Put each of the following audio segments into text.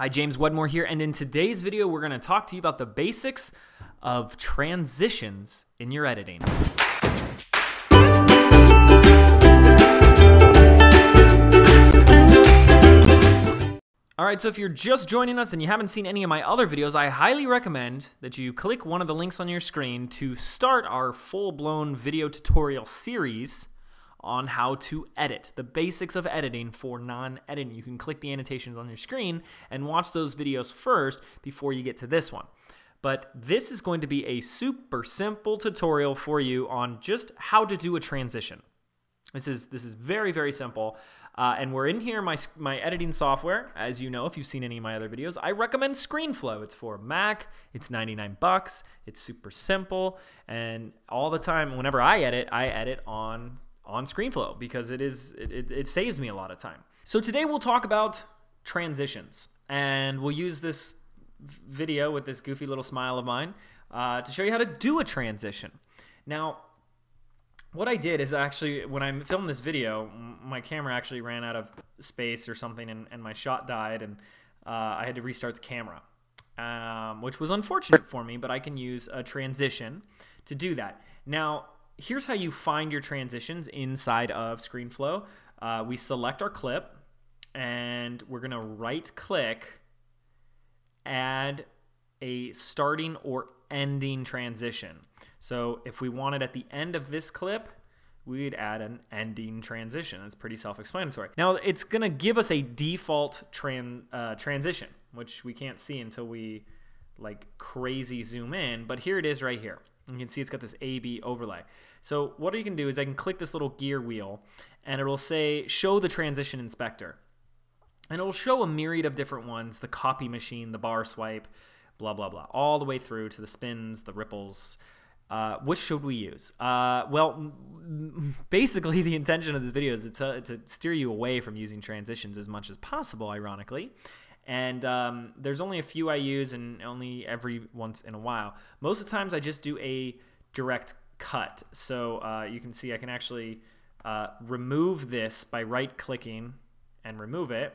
Hi, James Wedmore here, and in today's video, we're going to talk to you about the basics of transitions in your editing. All right, so if you're just joining us and you haven't seen any of my other videos, I highly recommend that you click one of the links on your screen to start our full-blown video tutorial series on how to edit, the basics of editing for non-editing. You can click the annotations on your screen and watch those videos first before you get to this one. But this is going to be a super simple tutorial for you on just how to do a transition. This is this is very very simple, uh, and we're in here my my editing software. As you know, if you've seen any of my other videos, I recommend ScreenFlow. It's for Mac. It's 99 bucks. It's super simple, and all the time, whenever I edit, I edit on on ScreenFlow because it is it, it, it saves me a lot of time. So today we'll talk about transitions, and we'll use this video with this goofy little smile of mine uh, to show you how to do a transition. Now what I did is actually when I filmed this video, my camera actually ran out of space or something, and, and my shot died, and uh, I had to restart the camera, um, which was unfortunate for me. But I can use a transition to do that. Now, here's how you find your transitions inside of ScreenFlow. Uh, we select our clip, and we're gonna right-click, add a starting or ending transition. So if we wanted at the end of this clip, we'd add an ending transition. It's pretty self-explanatory. Now it's gonna give us a default tran uh, transition, which we can't see until we like crazy zoom in, but here it is right here. You can see it's got this AB overlay. So what you can do is I can click this little gear wheel and it'll say show the transition inspector. And it'll show a myriad of different ones, the copy machine, the bar swipe, blah, blah, blah, all the way through to the spins, the ripples. Uh, which should we use? Uh, well, basically, the intention of this video is to, to, steer you away from using transitions as much as possible, ironically. And um, there's only a few I use, and only every once in a while. Most of the times, I just do a direct cut. So uh, you can see I can actually uh, remove this by right clicking and remove it.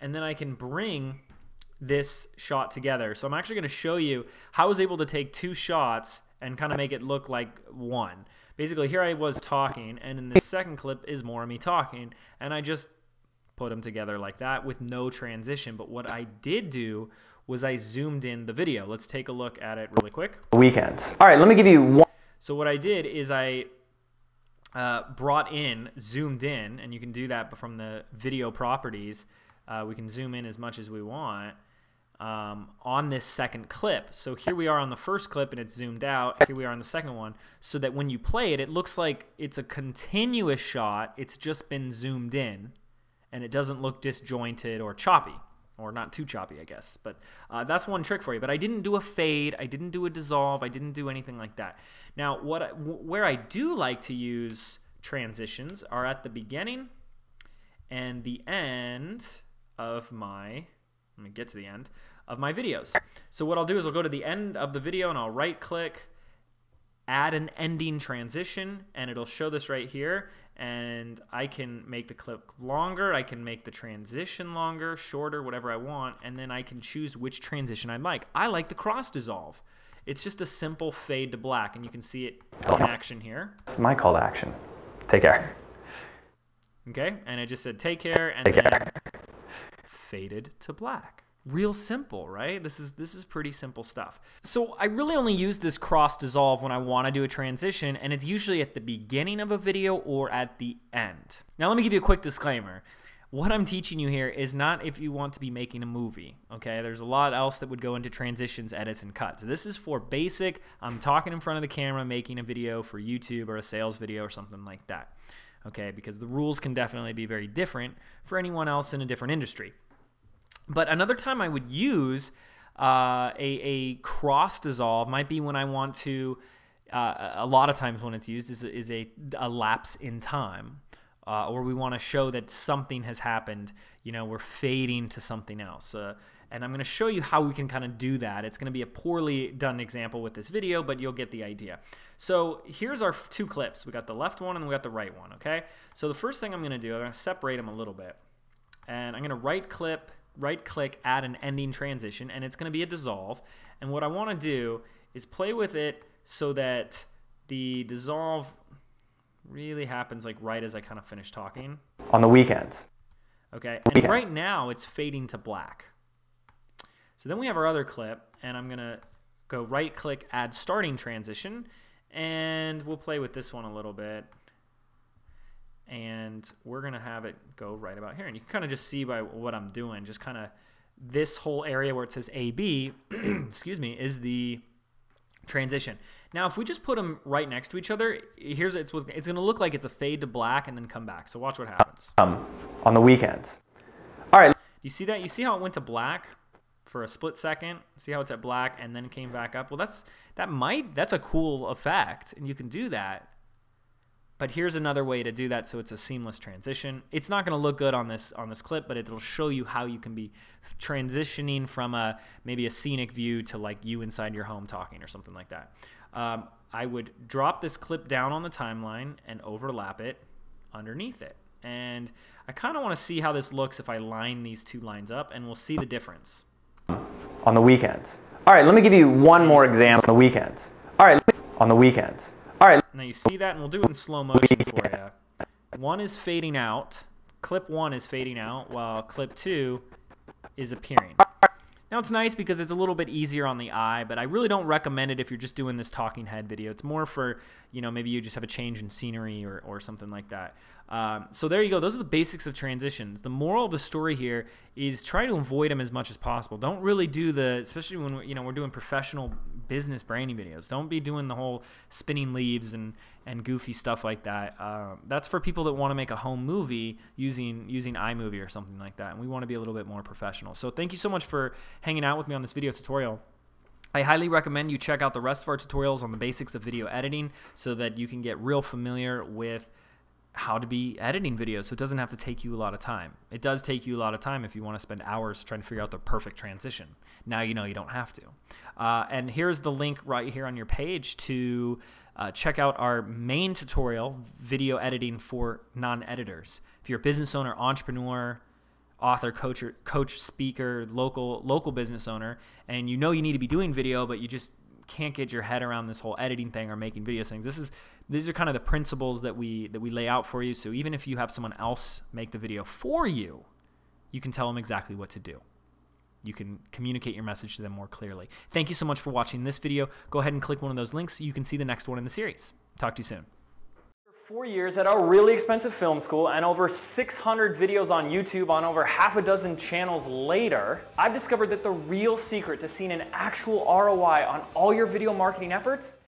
And then I can bring this shot together. So I'm actually going to show you how I was able to take two shots and kind of make it look like one. Basically, here I was talking, and in the second clip is more of me talking, and I just put them together like that with no transition. But what I did do was I zoomed in the video. Let's take a look at it really quick. Weekends. All right, let me give you one. So what I did is I uh, brought in, zoomed in, and you can do that from the video properties. Uh, we can zoom in as much as we want um, on this second clip. So here we are on the first clip and it's zoomed out. Here we are on the second one. So that when you play it, it looks like it's a continuous shot. It's just been zoomed in and it doesn't look disjointed or choppy or not too choppy, I guess. But uh, that's one trick for you. But I didn't do a fade. I didn't do a dissolve. I didn't do anything like that. Now, what I, where I do like to use transitions are at the beginning and the end of my let me get to the end of my videos. So what I'll do is I'll go to the end of the video and I'll right click, add an ending transition, and it'll show this right here. And I can make the clip longer, I can make the transition longer, shorter, whatever I want, and then I can choose which transition I'd like. I like the cross dissolve. It's just a simple fade to black, and you can see it in action here. It's my call to action. Take care. Okay, and it just said take care, and take then care. faded to black real simple, right? This is this is pretty simple stuff. So I really only use this cross dissolve when I want to do a transition and it's usually at the beginning of a video or at the end. Now let me give you a quick disclaimer. What I'm teaching you here is not if you want to be making a movie, okay? There's a lot else that would go into transitions, edits, and cuts. This is for basic, I'm talking in front of the camera, making a video for YouTube or a sales video or something like that, okay? Because the rules can definitely be very different for anyone else in a different industry. But another time I would use uh, a, a cross dissolve might be when I want to, uh, a lot of times when it's used is, is a, a lapse in time. Uh, or we want to show that something has happened, you know, we're fading to something else. Uh, and I'm going to show you how we can kind of do that. It's going to be a poorly done example with this video, but you'll get the idea. So here's our two clips. We got the left one and we got the right one, okay? So the first thing I'm going to do, I'm going to separate them a little bit. And I'm going to right clip right click, add an ending transition, and it's going to be a dissolve. And what I want to do is play with it so that the dissolve really happens like right as I kind of finish talking. On the weekends. Okay, and right now it's fading to black. So then we have our other clip, and I'm going to go right click, add starting transition, and we'll play with this one a little bit and we're going to have it go right about here. And you can kind of just see by what I'm doing, just kind of this whole area where it says AB, excuse me, is the transition. Now, if we just put them right next to each other, here's it's it's going to look like it's a fade to black and then come back. So watch what happens. Um, on the weekends. All right. You see that? You see how it went to black for a split second? See how it's at black and then came back up? Well, that's that might that's a cool effect, and you can do that but here's another way to do that so it's a seamless transition. It's not going to look good on this on this clip, but it'll show you how you can be transitioning from a maybe a scenic view to like you inside your home talking or something like that. Um, I would drop this clip down on the timeline and overlap it underneath it. And I kind of want to see how this looks if I line these two lines up, and we'll see the difference. On the weekends. All right, let me give you one more example on the weekends. All right, on the weekends. Now you see that, and we'll do it in slow motion for you. One is fading out. Clip one is fading out, while clip two is appearing. Now it's nice because it's a little bit easier on the eye, but I really don't recommend it if you're just doing this talking head video. It's more for, you know, maybe you just have a change in scenery or, or something like that. Um, so there you go. Those are the basics of transitions. The moral of the story here is try to avoid them as much as possible. Don't really do the, especially when you know we're doing professional business branding videos. Don't be doing the whole spinning leaves and and goofy stuff like that. Um, that's for people that want to make a home movie using using iMovie or something like that. And we want to be a little bit more professional. So thank you so much for hanging out with me on this video tutorial. I highly recommend you check out the rest of our tutorials on the basics of video editing so that you can get real familiar with how to be editing videos so it doesn't have to take you a lot of time. It does take you a lot of time if you want to spend hours trying to figure out the perfect transition. Now you know you don't have to. Uh, and here's the link right here on your page to uh, check out our main tutorial, video editing for non-editors. If you're a business owner, entrepreneur, author, coach, coach, speaker, local local business owner, and you know you need to be doing video, but you just can't get your head around this whole editing thing or making video things. This is these are kind of the principles that we that we lay out for you. So even if you have someone else make the video for you, you can tell them exactly what to do. You can communicate your message to them more clearly. Thank you so much for watching this video. Go ahead and click one of those links so you can see the next one in the series. Talk to you soon. Four years at our really expensive film school and over 600 videos on YouTube on over half a dozen channels later, I've discovered that the real secret to seeing an actual ROI on all your video marketing efforts